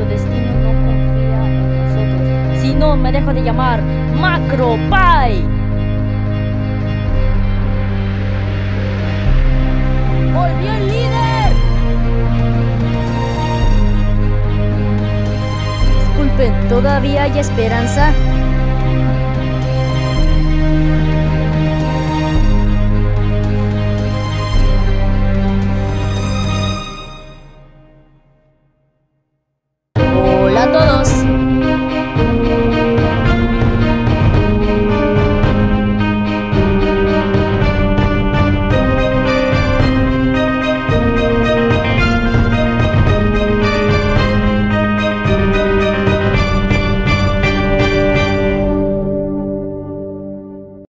cuando destino no confía en nosotros. Si no, me dejo de llamar Macro Pie. ¡Volvió el líder! Disculpen, ¿todavía hay esperanza?